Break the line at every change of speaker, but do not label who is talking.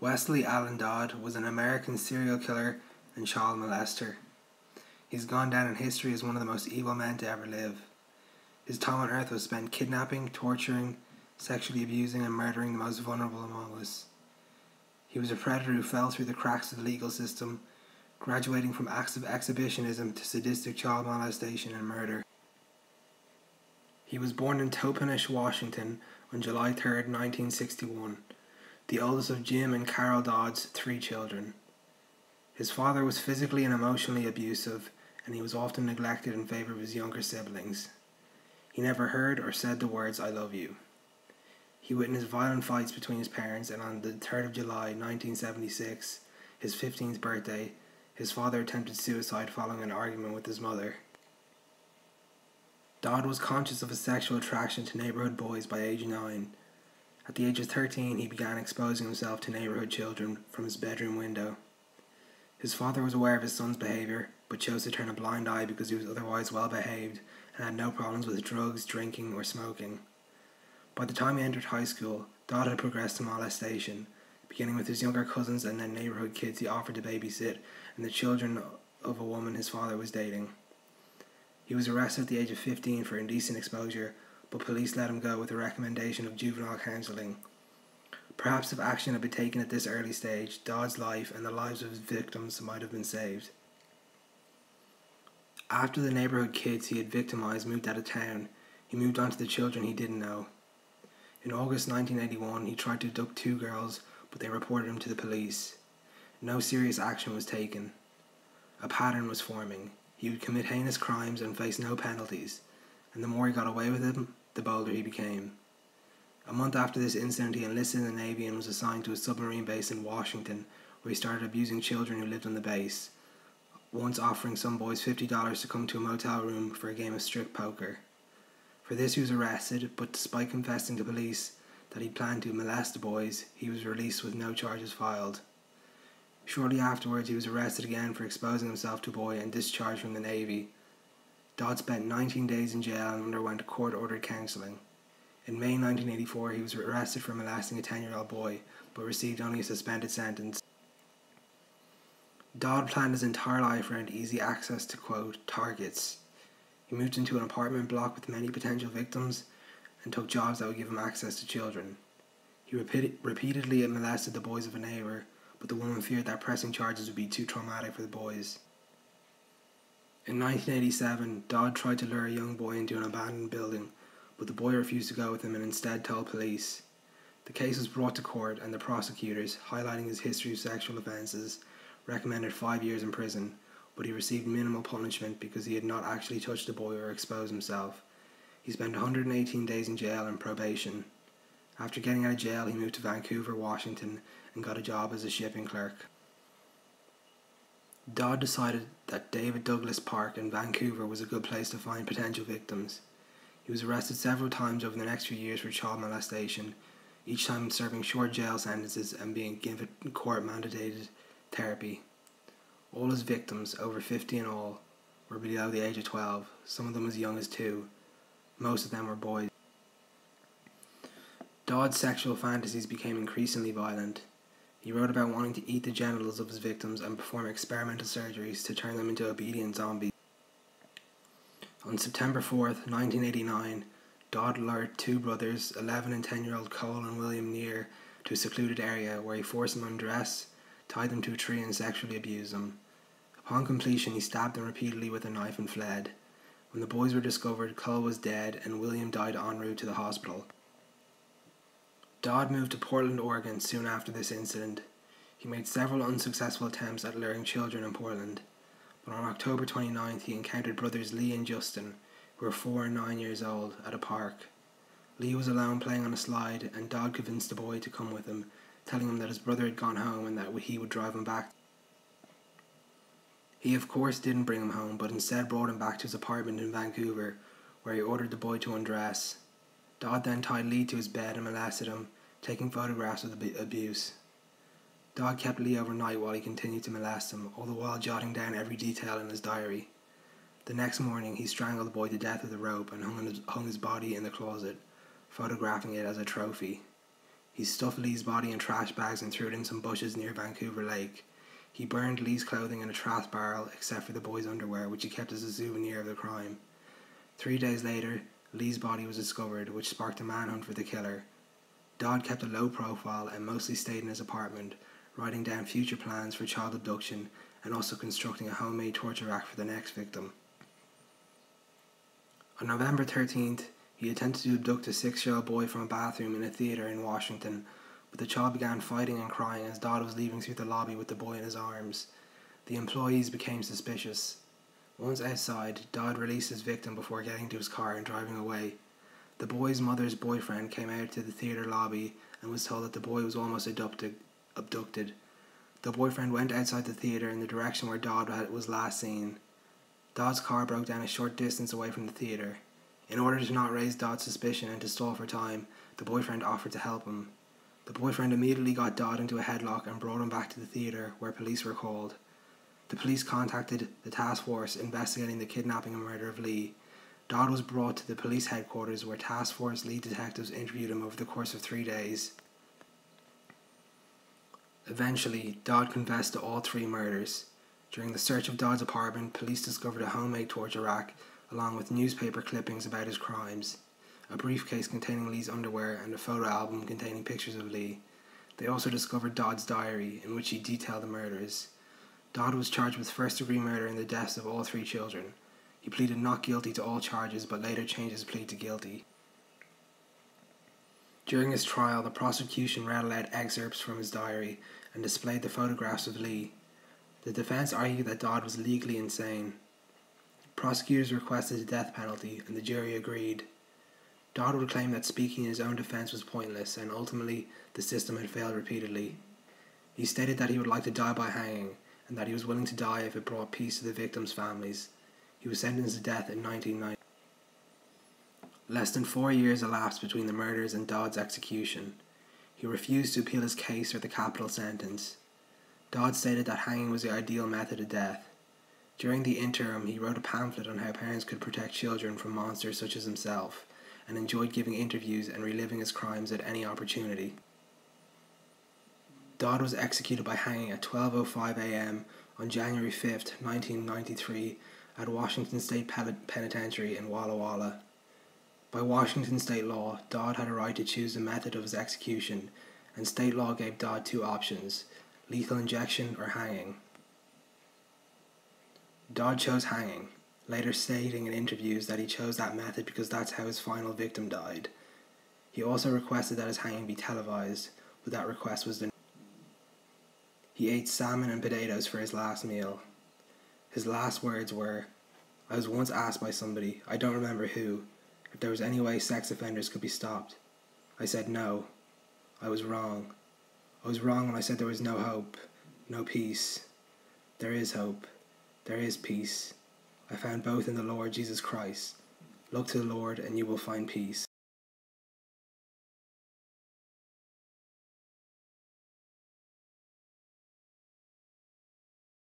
Westley Allan Dodd was an American serial killer and child molester. He's gone down in history as one of the most evil men to ever live. His time on earth was spent kidnapping, torturing, sexually abusing, and murdering the most vulnerable among us. He was a predator who fell through the cracks of the legal system, graduating from acts of exhibitionism to sadistic child molestation and murder. He was born in Toppenish, Washington on July 3, 1961 the oldest of Jim and Carol Dodd's three children. His father was physically and emotionally abusive, and he was often neglected in favor of his younger siblings. He never heard or said the words, I love you. He witnessed violent fights between his parents, and on the 3rd of July 1976, his 15th birthday, his father attempted suicide following an argument with his mother. Dodd was conscious of a sexual attraction to neighborhood boys by age 9 at the age of 13, he began exposing himself to neighborhood children from his bedroom window. His father was aware of his son's behavior, but chose to turn a blind eye because he was otherwise well behaved and had no problems with drugs, drinking, or smoking. By the time he entered high school, Dodd had progressed to molestation, beginning with his younger cousins and then neighborhood kids he offered to babysit and the children of a woman his father was dating. He was arrested at the age of 15 for indecent exposure but police let him go with a recommendation of juvenile counselling. Perhaps if action had been taken at this early stage, Dodd's life and the lives of his victims might have been saved. After the neighborhood kids he had victimized moved out of town, he moved on to the children he didn't know. In August 1981, he tried to abduct two girls, but they reported him to the police. No serious action was taken. A pattern was forming. He would commit heinous crimes and face no penalties, and the more he got away with them, the bolder he became. A month after this incident, he enlisted in the Navy and was assigned to a submarine base in Washington, where he started abusing children who lived on the base, once offering some boys $50 to come to a motel room for a game of strip poker. For this, he was arrested, but despite confessing to police that he planned to molest the boys, he was released with no charges filed. Shortly afterwards, he was arrested again for exposing himself to a boy and discharged from the Navy, Dodd spent 19 days in jail and underwent court ordered counselling. In May 1984, he was arrested for molesting a 10 year old boy, but received only a suspended sentence. Dodd planned his entire life around easy access to, quote, targets. He moved into an apartment block with many potential victims and took jobs that would give him access to children. He repeat- repeatedly molested the boys of a neighbour, but the woman feared that pressing charges would be too traumatic for the boys. In 1987, Dodd tried to lure a young boy into an abandoned building, but the boy refused to go with him and instead told police. The case was brought to court, and the prosecutors, highlighting his history of sexual offences, recommended five years in prison, but he received minimal punishment because he had not actually touched the boy or exposed himself. He spent 118 days in jail and probation. After getting out of jail, he moved to Vancouver, Washington, and got a job as a shipping clerk. Dodd decided that David Douglas Park in Vancouver was a good place to find potential victims. He was arrested several times over the next few years for child molestation, each time serving short jail sentences and being given court mandated therapy. All his victims, over 50 in all, were below the age of 12, some of them as young as two. Most of them were boys. Dodd's sexual fantasies became increasingly violent. He wrote about wanting to eat the genitals of his victims and perform experimental surgeries to turn them into obedient zombies. On September 4th, 1989, Dodd lured two brothers, 11 and 10 year old Cole and William Neer, to a secluded area where he forced them to undress, tied them to a tree, and sexually abused them. Upon completion, he stabbed them repeatedly with a knife and fled. When the boys were discovered, Cole was dead and William died en route to the hospital. Dodd moved to Portland, Oregon soon after this incident. He made several unsuccessful attempts at luring children in Portland, but on October 29th he encountered brothers Lee and Justin, who were four and nine years old, at a park. Lee was alone playing on a slide, and Dodd convinced the boy to come with him, telling him that his brother had gone home and that he would drive him back. He, of course, didn't bring him home, but instead brought him back to his apartment in Vancouver, where he ordered the boy to undress. Dodd then tied Lee to his bed and molested him, taking photographs of the abuse. Dodd kept Lee overnight while he continued to molest him, all the while jotting down every detail in his diary. The next morning, he strangled the boy to death with a rope and hung his, hung his body in the closet, photographing it as a trophy. He He stuffed Lee's body in trash bags and threw it in some bushes near Vancouver Lake. He burned Lee's clothing in a trash barrel, except for the boy's underwear, which he kept as a souvenir of the crime. Three days later, Lee's body was discovered, which sparked a manhunt for the killer. Dodd kept a low profile and mostly stayed in his apartment, writing down future plans for child abduction and also constructing a homemade torture rack for the next victim. On November 13th, he attempted to abduct a six year old boy from a bathroom in a theatre in Washington, but the child began fighting and crying as Dodd was leaving through the lobby with the boy in his arms. The employees became suspicious. Once outside, Dodd released his victim before getting to his car and driving away. The boy's mother's boyfriend came out to the theatre lobby and was told that the boy was almost abducted. The boyfriend went outside the theatre in the direction where Dodd was last seen. Dodd's car broke down a short distance away from the theatre. In order to not raise Dodd's suspicion and to stall for time, the boyfriend offered to help him. The boyfriend immediately got Dodd into a headlock and brought him back to the theatre, where police were called. The police contacted the task force investigating the kidnapping and murder of Lee. Dodd was brought to the police headquarters, where task force lead detectives interviewed him over the course of three days. Eventually, Dodd confessed to all three murders. During the search of Dodd's apartment, police discovered a homemade torture rack along with newspaper clippings about his crimes, a briefcase containing Lee's underwear, and a photo album containing pictures of Lee. They also discovered Dodd's diary, in which he detailed the murders. Dodd was charged with first degree murder in the deaths of all three children. He pleaded not guilty to all charges but later changed his plea to guilty. During his trial, the prosecution read aloud excerpts from his diary and displayed the photographs of Lee. The defense argued that Dodd was legally insane. Prosecutors requested the death penalty, and the jury agreed. Dodd would claim that speaking in his own defense was pointless, and ultimately the system had failed repeatedly. He stated that he would like to die by hanging, and that he was willing to die if it brought peace to the victims' families. He was sentenced to death in 1990. Less than four years elapsed between the murders and Dodd's execution. He refused to appeal his case or the capital sentence. Dodd stated that hanging was the ideal method of death. During the interim, he wrote a pamphlet on how parents could protect children from monsters such as himself, and enjoyed giving interviews and reliving his crimes at any opportunity. Dodd was executed by hanging at 12:05 a.m. on January 5, 1993, at Washington State Penitentiary in Walla Walla. By Washington state law, Dodd had a right to choose the method of his execution, and state law gave Dodd two options lethal injection or hanging. Dodd chose hanging, later stating in interviews that he chose that method because that's how his final victim died. He also requested that his hanging be televised, but that request was denied. He ate salmon and potatoes for his last meal. His last words were, I was once asked by somebody, I don't remember who, if there was any way sex offenders could be stopped. I said no. I was wrong. I was wrong when I said there was no hope, no peace. There is hope. There is peace. I found both in the Lord Jesus Christ. Look to the Lord and you will find peace.